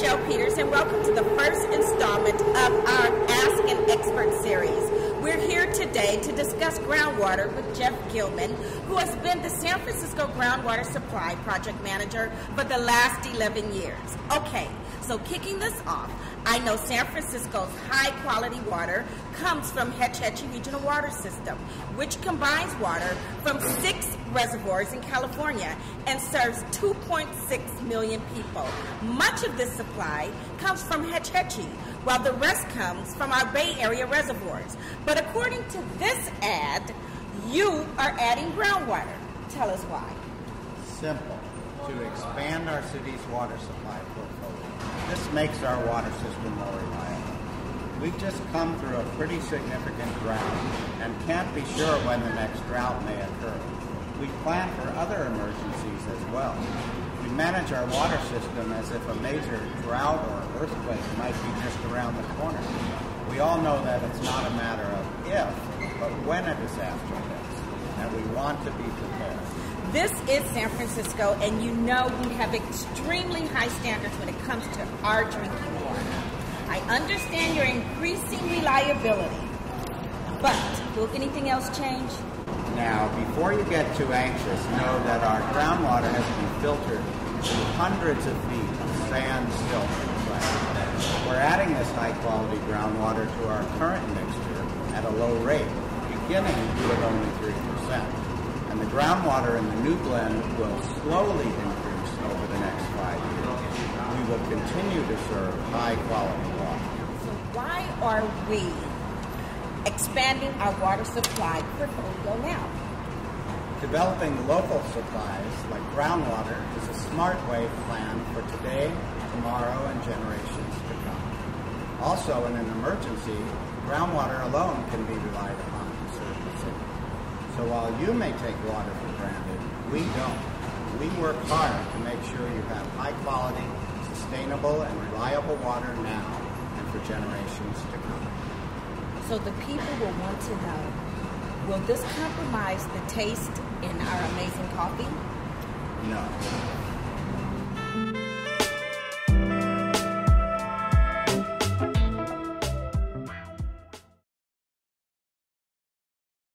Michelle Peters, and welcome to the first installment of our Ask an today to discuss groundwater with Jeff Gilman, who has been the San Francisco Groundwater Supply Project Manager for the last 11 years. Okay, so kicking this off, I know San Francisco's high quality water comes from Hetch Hetchy Regional Water System, which combines water from six reservoirs in California and serves 2.6 million people. Much of this supply comes from Hetch Hetchy, while the rest comes from our Bay Area reservoirs. But according to this ad, you are adding groundwater. Tell us why. Simple. To expand our city's water supply portfolio. This makes our water system more reliable. We've just come through a pretty significant drought and can't be sure when the next drought may occur. We plan for other emergencies as well. We manage our water system as if a major drought or earthquake might be just around the corner. We all know that it's not a matter of if, when a disaster hits, and we want to be prepared. This is San Francisco, and you know we have extremely high standards when it comes to our drinking water. I understand your increasing reliability, but will anything else change? Now, before you get too anxious, know that our groundwater has been filtered through hundreds of feet of sand, clay. We're adding this high-quality groundwater to our current mixture at a low rate, beginning with only 3% and the groundwater in the new blend will slowly increase over the next five years. We will continue to serve high quality water. So why are we expanding our water supply portfolio now? Developing local supplies like groundwater is a smart way to plan for today, tomorrow, and generations to come. Also, in an emergency, groundwater alone can be relied upon to serve the city. So while you may take water for granted, we don't. We work hard to make sure you have high quality, sustainable, and reliable water now and for generations to come. So the people will want to know, will this compromise the taste in our amazing coffee? No.